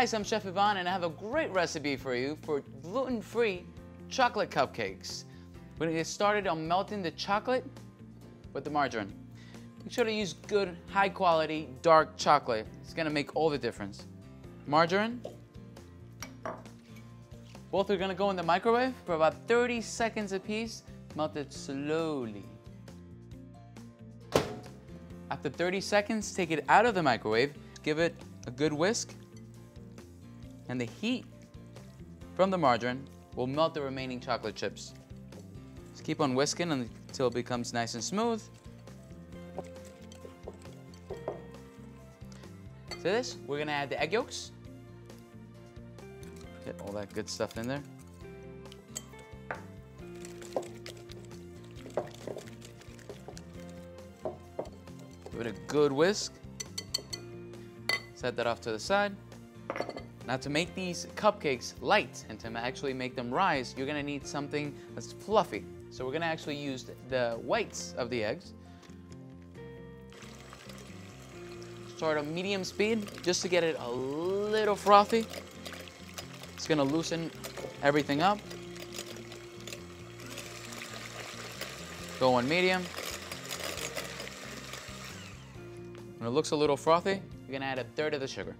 guys, I'm Chef Ivan and I have a great recipe for you for gluten-free chocolate cupcakes. We're gonna get started on melting the chocolate with the margarine. Make sure to use good, high quality, dark chocolate. It's gonna make all the difference. Margarine. Both are gonna go in the microwave for about 30 seconds apiece, melted slowly. After 30 seconds, take it out of the microwave, give it a good whisk, and the heat from the margarine will melt the remaining chocolate chips. Just keep on whisking until it becomes nice and smooth. To this, we're gonna add the egg yolks. Get all that good stuff in there. Give it a good whisk. Set that off to the side. Now to make these cupcakes light and to actually make them rise, you're gonna need something that's fluffy. So we're gonna actually use the whites of the eggs. Start at medium speed just to get it a little frothy. It's gonna loosen everything up. Go on medium. When it looks a little frothy, you're gonna add a third of the sugar.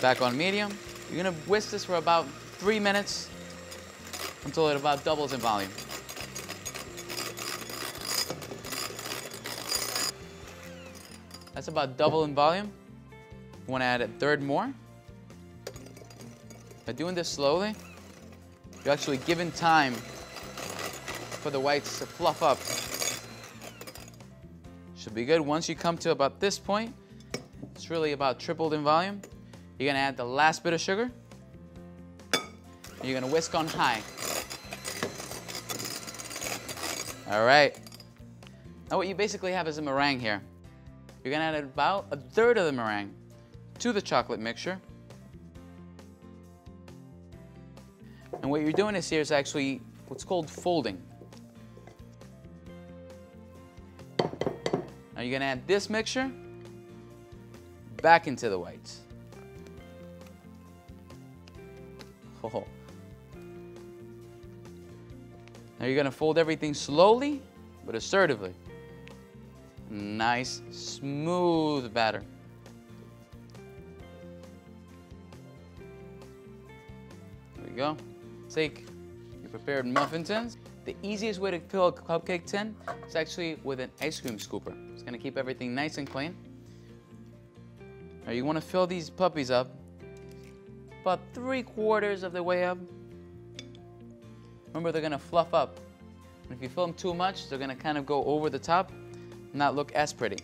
Back on medium. You're gonna whisk this for about three minutes until it about doubles in volume. That's about double in volume. You wanna add a third more. By doing this slowly, you're actually giving time for the whites to fluff up. Should be good. Once you come to about this point, it's really about tripled in volume. You're gonna add the last bit of sugar. You're gonna whisk on high. All right. Now what you basically have is a meringue here. You're gonna add about a third of the meringue to the chocolate mixture. And what you're doing is here is actually what's called folding. Now you're gonna add this mixture back into the whites. Oh. Now you're gonna fold everything slowly, but assertively. Nice, smooth batter. There we go. Take your prepared muffin tins. The easiest way to fill a cupcake tin is actually with an ice cream scooper. It's gonna keep everything nice and clean. Now you wanna fill these puppies up about three quarters of the way up. Remember, they're gonna fluff up. And if you fill them too much, they're gonna kind of go over the top and not look as pretty.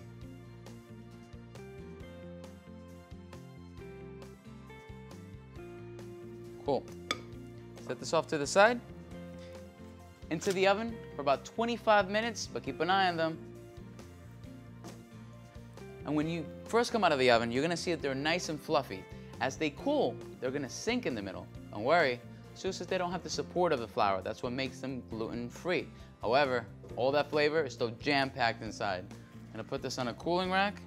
Cool. Set this off to the side. Into the oven for about 25 minutes, but keep an eye on them. And when you first come out of the oven, you're gonna see that they're nice and fluffy. As they cool, they're gonna sink in the middle. Don't worry, just that they don't have the support of the flour. That's what makes them gluten-free. However, all that flavor is still jam-packed inside. I'm gonna put this on a cooling rack.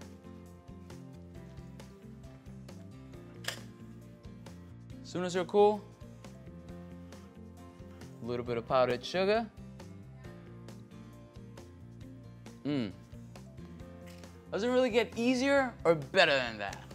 As soon as they're cool, a little bit of powdered sugar. Mmm. Doesn't really get easier or better than that.